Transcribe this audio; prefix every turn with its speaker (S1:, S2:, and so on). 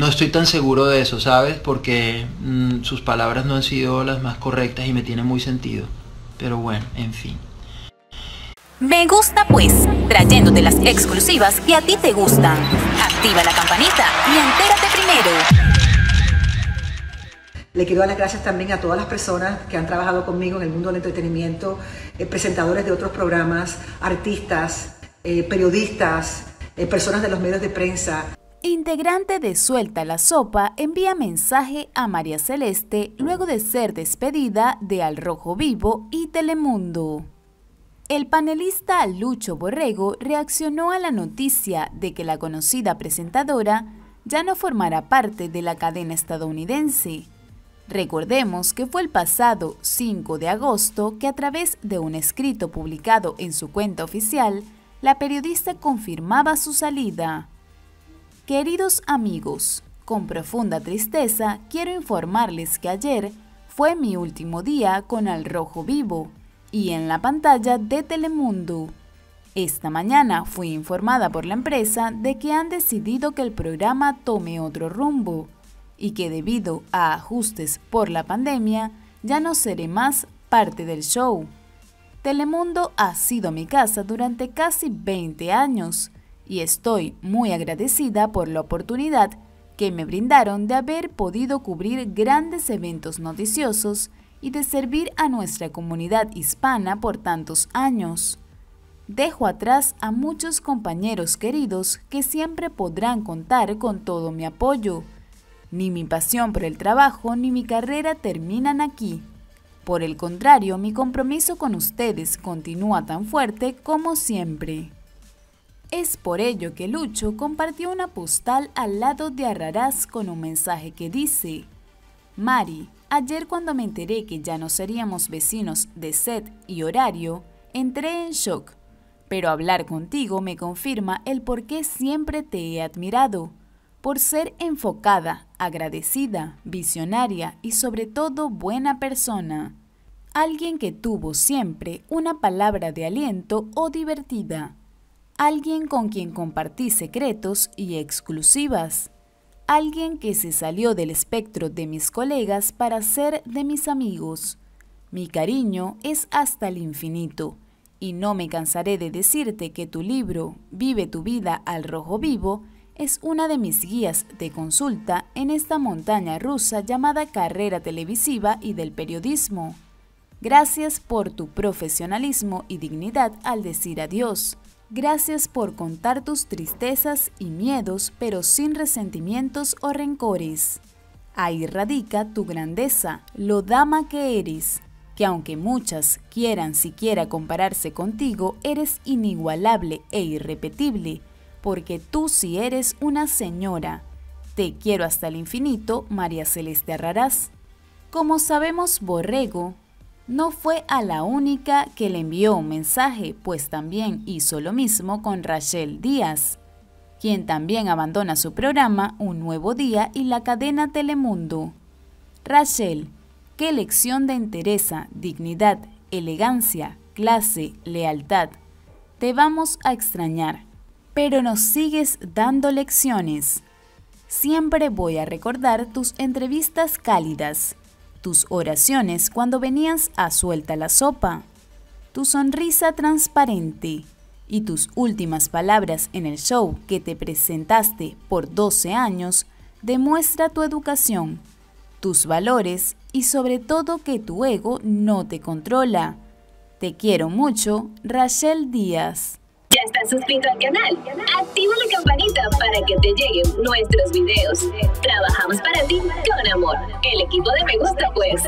S1: No estoy tan seguro de eso, ¿sabes? Porque mm, sus palabras no han sido las más correctas y me tiene muy sentido. Pero bueno, en fin.
S2: Me gusta pues, trayéndote las exclusivas que a ti te gustan. Activa la campanita y entérate primero.
S3: Le quiero dar las gracias también a todas las personas que han trabajado conmigo en el mundo del entretenimiento, eh, presentadores de otros programas, artistas, eh, periodistas, eh, personas de los medios de prensa.
S2: Integrante de Suelta la Sopa envía mensaje a María Celeste luego de ser despedida de Al Rojo Vivo y Telemundo. El panelista Lucho Borrego reaccionó a la noticia de que la conocida presentadora ya no formará parte de la cadena estadounidense. Recordemos que fue el pasado 5 de agosto que a través de un escrito publicado en su cuenta oficial, la periodista confirmaba su salida. Queridos amigos, con profunda tristeza quiero informarles que ayer fue mi último día con Al Rojo Vivo y en la pantalla de Telemundo. Esta mañana fui informada por la empresa de que han decidido que el programa tome otro rumbo y que debido a ajustes por la pandemia ya no seré más parte del show. Telemundo ha sido mi casa durante casi 20 años y estoy muy agradecida por la oportunidad que me brindaron de haber podido cubrir grandes eventos noticiosos y de servir a nuestra comunidad hispana por tantos años. Dejo atrás a muchos compañeros queridos que siempre podrán contar con todo mi apoyo ni mi pasión por el trabajo ni mi carrera terminan aquí. Por el contrario, mi compromiso con ustedes continúa tan fuerte como siempre. Es por ello que Lucho compartió una postal al lado de Arrarás con un mensaje que dice, Mari, ayer cuando me enteré que ya no seríamos vecinos de set y horario, entré en shock, pero hablar contigo me confirma el por qué siempre te he admirado por ser enfocada, agradecida, visionaria y sobre todo buena persona. Alguien que tuvo siempre una palabra de aliento o divertida. Alguien con quien compartí secretos y exclusivas. Alguien que se salió del espectro de mis colegas para ser de mis amigos. Mi cariño es hasta el infinito, y no me cansaré de decirte que tu libro, Vive tu vida al rojo vivo, es una de mis guías de consulta en esta montaña rusa llamada carrera televisiva y del periodismo. Gracias por tu profesionalismo y dignidad al decir adiós. Gracias por contar tus tristezas y miedos, pero sin resentimientos o rencores. Ahí radica tu grandeza, lo dama que eres, que aunque muchas quieran siquiera compararse contigo, eres inigualable e irrepetible porque tú sí eres una señora. Te quiero hasta el infinito, María Celeste Arrarás. Como sabemos, Borrego no fue a la única que le envió un mensaje, pues también hizo lo mismo con Rachel Díaz, quien también abandona su programa Un Nuevo Día y la cadena Telemundo. Rachel, qué lección de entereza, dignidad, elegancia, clase, lealtad. Te vamos a extrañar pero nos sigues dando lecciones. Siempre voy a recordar tus entrevistas cálidas, tus oraciones cuando venías a suelta la sopa, tu sonrisa transparente y tus últimas palabras en el show que te presentaste por 12 años demuestra tu educación, tus valores y sobre todo que tu ego no te controla. Te quiero mucho, Rachel Díaz.
S4: ¿Ya estás suscrito al canal? Activa la campanita para que te lleguen nuestros videos. Trabajamos para ti con amor. El equipo de Me Gusta Pues.